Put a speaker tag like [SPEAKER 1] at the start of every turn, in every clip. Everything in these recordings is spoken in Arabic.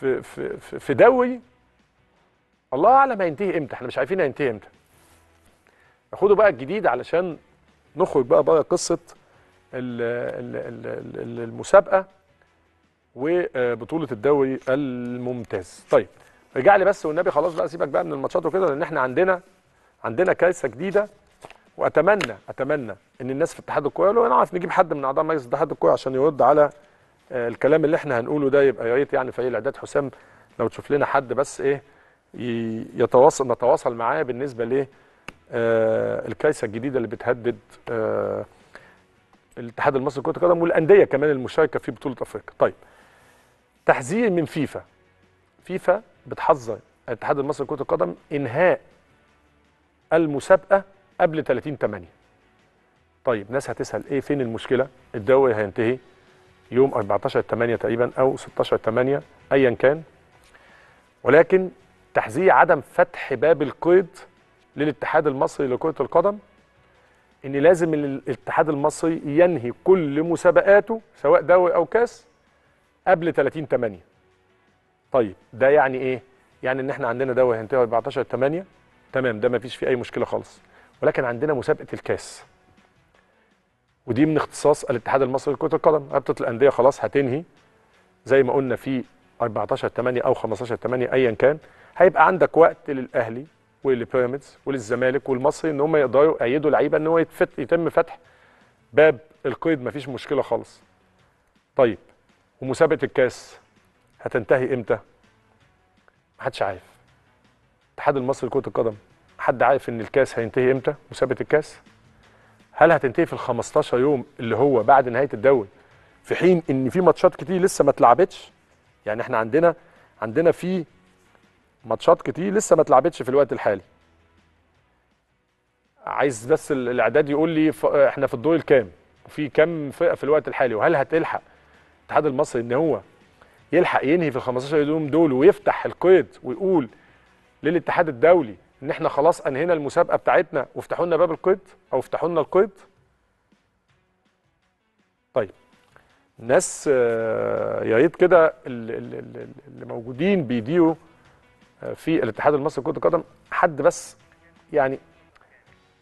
[SPEAKER 1] في في في, دوري الله أعلم هينتهي إمتى. إحنا مش عارفين هينتهي إمتى. خدوا بقى الجديد علشان نخرج بقى بره قصة ال ال ال ال المسابقة وبطولة الدوري الممتاز. طيب رجع لي بس والنبي خلاص بقى سيبك بقى من الماتشات وكده لأن إحنا عندنا عندنا كارثة جديدة. وأتمنى أتمنى إن الناس في اتحاد الكورة لو نعرف نجيب حد من أعضاء مجلس اتحاد الكورة عشان يرد على الكلام اللي إحنا هنقوله ده يبقى يا ريت يعني فريق الأعداد حسام لو تشوف لنا حد بس إيه يتواصل نتواصل معاه بالنسبة ل آه، الكارثة الجديدة اللي بتهدد آه، الاتحاد المصري لكرة القدم والأندية كمان المشاركة في بطولة أفريقيا. طيب تحذير من فيفا. فيفا بتحذر الاتحاد المصري لكرة القدم إنهاء المسابقة قبل 30 8 طيب ناس هتسأل إيه؟ فين المشكلة؟ الدوري هينتهي. يوم 14 8 تقريبا أو 16 8 ايا كان. ولكن تحذير عدم فتح باب القيد للاتحاد المصري لكرة القدم إن لازم الاتحاد المصري ينهي كل مسابقاته سواء دوري أو كأس قبل 30 8 طيب ده يعني إيه؟ يعني إن إحنا عندنا دوري هينتهي 14 8 تمام ده ما فيش فيه أي مشكلة خالص. ولكن عندنا مسابقة الكأس. ودي من اختصاص الاتحاد المصري لكرة القدم رابطة الأندية خلاص هتنهي زي ما قلنا في 14 8 أو 15 8 ايا كان هيبقى عندك وقت للأهلي وللبيراميدز وللزمالك والمصري إن هم يقدروا يأيدوا لعيبة إن هو يتم فتح باب القيد مفيش مشكلة خالص. طيب ومسابقه الكاس هتنتهي إمتى؟ محدش عارف. الاتحاد المصري لكرة القدم حد عارف إن الكاس هينتهي إمتى؟ مسابقه الكاس؟ هل هتنتهي في ال 15 يوم اللي هو بعد نهاية الدوري في حين إن في ماتشات كتير لسه ما اتلعبتش؟ يعني إحنا عندنا عندنا في ماتشات كتير لسه ما اتلعبتش في الوقت الحالي عايز بس ال- الإعداد يقول لي. إحنا في الدور الكام وفي كام فرقة في الوقت الحالي وهل هتلحق الاتحاد المصري إن هو يلحق ينهي في ال 15 يوم دول ويفتح القيد ويقول للاتحاد الدولي إن إحنا خلاص أنهينا المسابقة بتاعتنا وافتحوا لنا باب القيد أو افتحوا لنا القيد. طيب الناس آه، يا ريت كده ال- ال- ال- اللي موجودين بيديروا آه، في الاتحاد المصري لكرة القدم حد بس يعني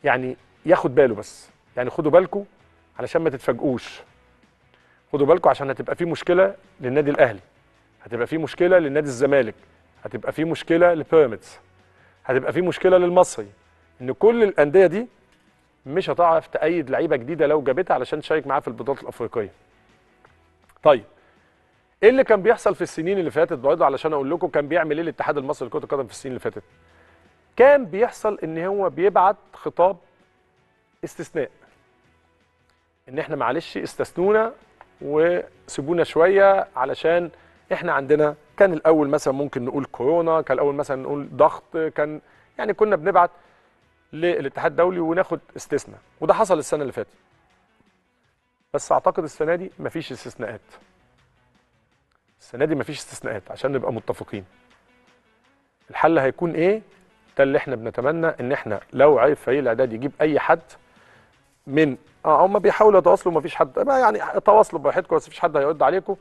[SPEAKER 1] يعني ياخد باله بس. يعني خدوا بالكم علشان ما تتفاجئوش. خدوا بالكم عشان هتبقى في مشكلة للنادي الأهلي هتبقى في مشكلة للنادي الزمالك هتبقى في مشكلة لبيراميدز. هتبقى في مشكلة للمصري إن كل الأندية دي مش هتعرف تأيد لعيبة جديدة لو جابتها علشان تشارك معاها في البطولات الأفريقية. طيب إيه اللي كان بيحصل في السنين اللي فاتت؟ برضه علشان أقول لكم كان بيعمل إيه الاتحاد المصري لكرة القدم في السنين اللي فاتت؟ كان بيحصل إن هو بيبعت خطاب استثناء إن إحنا معلش استثنونا وسيبونا شوية علشان إحنا عندنا كان الأول مثلا ممكن نقول كورونا كان الأول مثلا نقول ضغط كان يعني كنا بنبعت للاتحاد الدولي وناخد استثناء وده حصل السنة اللي فاتت. بس أعتقد السنة دي مفيش استثناءات. السنة دي مفيش استثناءات عشان نبقى متفقين. الحل هيكون إيه؟ ده اللي إحنا بنتمنى إن إحنا لو عرف فريق الإعداد يجيب أي حد من آه هم بيحاولوا يتواصلوا مفيش حد يعني تواصلوا براحتكم بس مفيش حد هيرد عليكم.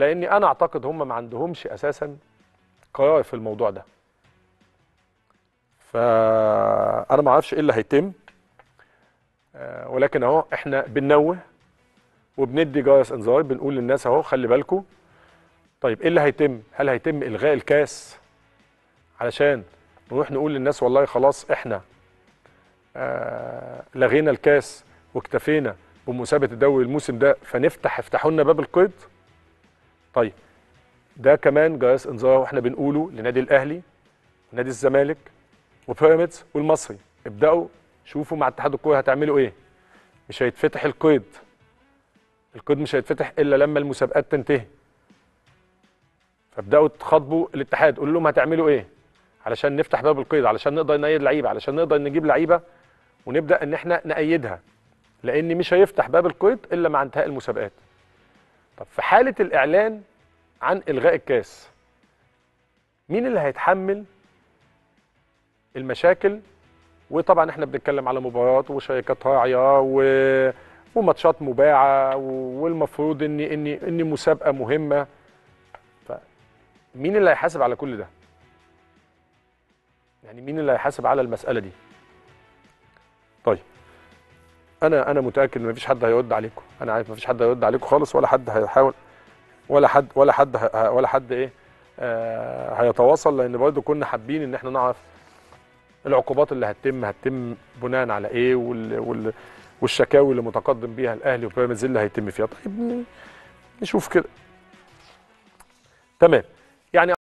[SPEAKER 1] لاني أنا اعتقد هم ما عندهمش أساسا قرار في الموضوع ده. فانا ما أعرفش إيه اللي هيتم آه، ولكن اهو إحنا بننوه وبندي جرس انذار بنقول للناس اهو خلي بالكم طيب إيه اللي هيتم؟ هل هيتم إلغاء الكاس؟ علشان نروح نقول للناس والله خلاص إحنا آه لغينا الكاس واكتفينا بمسابقه الدوري الموسم ده فنفتح افتحوا لنا باب القيد. طيب ده كمان جرس انذار وإحنا بنقوله لنادي الأهلي ونادي الزمالك وبيراميدز والمصري. ابدأوا شوفوا مع اتحاد الكورة هتعملوا إيه. مش هيتفتح القيد. القيد مش هيتفتح إلا لما المسابقات تنتهي. فابدأوا تخاطبوا الاتحاد قولوا لهم هتعملوا إيه. علشان نفتح باب القيد علشان نقدر نأيد لعيبة علشان نقدر نجيب لعيبة ونبدأ إن إحنا نأيدها. لأن مش هيفتح باب القيد إلا مع انتهاء المسابقات. طب في حالة الإعلان عن إلغاء الكاس. مين اللي هيتحمل المشاكل؟ وطبعا إحنا بنتكلم على مباريات وشركات راعية و... وماتشات مباعة. والمفروض ان ان ان مسابقة مهمة. ف... مين اللي هيحاسب على كل ده؟ يعني مين اللي هيحاسب على المسألة دي؟ طيب أنا أنا متأكد إن مفيش حد هيرد عليكم. أنا عارف مفيش حد هيرد عليكم خالص ولا حد هيحاول ولا حد ولا حد ولا حد إيه آه هيتواصل لأن برضه كنا حابين إن إحنا نعرف العقوبات اللي هتتم هتتم بناء على إيه وال وال والشكاوي اللي متقدم بيها الأهلي وبيراميدز اللي هيتم فيها. طيب نشوف كده. تمام. يعني